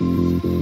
Música